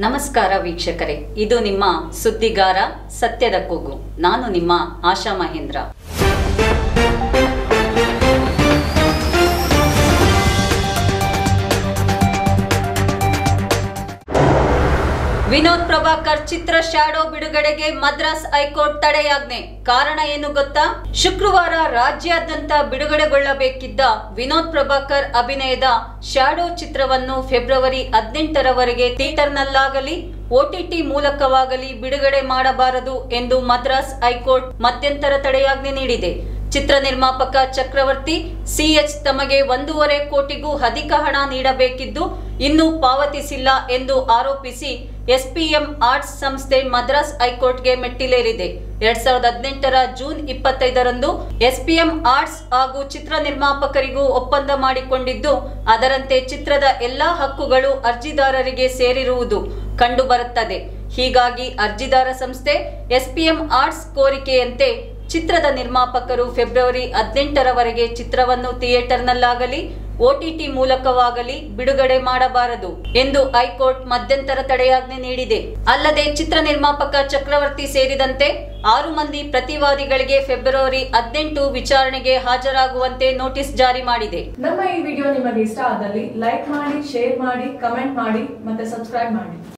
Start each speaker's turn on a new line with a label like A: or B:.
A: ನಮಸ್ಕಾರ ವೀಕ್ಷಕರೇ ಇದು ನಿಮ್ಮ ಸುದ್ದಿಗಾರ ಸತ್ಯದ ಕೂಗು. ನಾನು ನಿಮ್ಮ ಆಶಾ ಮಹೇಂದ್ರ. ವಿನೋದ್ ಪ್ರಭಾಕರ್ ಚಿತ್ರ ಶ್ಯಾಡೋ ಬಿಡುಗಡೆಗೆ ಮದ್ರಾಸ್ ಹೈಕೋರ್ಟ್ ತಡೆಯಾಜ್ಞೆ. ಕಾರಣ ಏನು ಗೊತ್ತಾ? ಶುಕ್ರವಾರ ರಾಜ್ಯಾದ್ಯಂತ ಬಿಡುಗಡೆಗೊಳ್ಳಬೇಕಿದ್ದ ವಿನೋದ್ ಪ್ರಭಾಕರ್ ಅಭಿನಯದ ಶ್ಯಾಡೋ ಚಿತ್ರವನ್ನು ಫೆಬ್ರವರಿ ಹದಿನೆಂಟರವರೆಗೆ ಥಿಯೇಟರ್ನಲ್ಲಾಗಲಿ ಒಟಿಟಿ ಮೂಲಕವಾಗಲಿ ಬಿಡುಗಡೆ ಮಾಡಬಾರದು ಎಂದು ಮದ್ರಾಸ್ ಹೈಕೋರ್ಟ್ ಮಧ್ಯಂತರ ತಡೆಯಾಜ್ಞೆ ನೀಡಿದೆ. ಚಿತ್ರ ನಿರ್ಮಾಪಕ ಚಕ್ರವರ್ತಿ ಸಿಎಚ್ ತಮಗೆ ಒಂದೂವರೆ ಕೋಟಿಗೂ ಅಧಿಕ ಹಣ ನೀಡಬೇಕಿದ್ದು ಇನ್ನೂ ಪಾವತಿಸಿಲ್ಲ ಎಂದು ಆರೋಪಿಸಿ ಎಸ್ಪಿಎಂ ಆರ್ಟ್ಸ್ ಸಂಸ್ಥೆ ಮದ್ರಾಸ್ ಹೈಕೋರ್ಟ್ಗೆ ಮೆಟ್ಟಿಲೇರಿದೆ. ಎರಡ್ ಸಾವಿರದ ಹದಿನೆಂಟರ ಜೂನ್ ಇಪ್ಪತ್ತೈದರಂದು ಎಸ್ಪಿಎಂ ಆರ್ಟ್ಸ್ ಹಾಗೂ ಚಿತ್ರ ನಿರ್ಮಾಪಕರಿಗೂ ಒಪ್ಪಂದ ಮಾಡಿಕೊಂಡಿದ್ದು, ಅದರಂತೆ ಚಿತ್ರದ ಎಲ್ಲಾ ಹಕ್ಕುಗಳು ಅರ್ಜಿದಾರರಿಗೆ ಸೇರಿರುವುದು ಕಂಡುಬರುತ್ತದೆ. ಹೀಗಾಗಿ ಅರ್ಜಿದಾರ ಸಂಸ್ಥೆ ಎಸ್ಪಿಎಂ ಆರ್ಟ್ಸ್ ಕೋರಿಕೆಯಂತೆ ಚಿತ್ರದ ನಿರ್ಮಾಪಕರು ಫೆಬ್ರವರಿ ಹದಿನೆಂಟರವರೆಗೆ ಚಿತ್ರವನ್ನು ಥಿಯೇಟರ್ನಲ್ಲಾಗಲಿ ಒಟಿಟಿ ಮೂಲಕವಾಗಲಿ ಬಿಡುಗಡೆ ಮಾಡಬಾರದು ಎಂದು ಹೈಕೋರ್ಟ್ ಮಧ್ಯಂತರ ತಡೆಯಾಜ್ಞೆ ನೀಡಿದೆ. ಅಲ್ಲದೆ ಚಿತ್ರ ನಿರ್ಮಾಪಕ ಚಕ್ರವರ್ತಿ ಸೇರಿದಂತೆ ಆರು ಮಂದಿ ಪ್ರತಿವಾದಿಗಳಿಗೆ ಫೆಬ್ರವರಿ ಹದಿನೆಂಟು ವಿಚಾರಣೆಗೆ ಹಾಜರಾಗುವಂತೆ ನೋಟಿಸ್ ಜಾರಿ ಮಾಡಿದೆ.
B: ನಮ್ಮ ಈ ವಿಡಿಯೋ ನಿಮಗೆ ಇಷ್ಟ ಆದಲ್ಲಿ ಲೈಕ್ ಮಾಡಿ, ಶೇರ್ ಮಾಡಿ, ಕಮೆಂಟ್ ಮಾಡಿ ಮತ್ತೆ ಸಬ್ಸ್ಕ್ರೈಬ್ ಮಾಡಿ.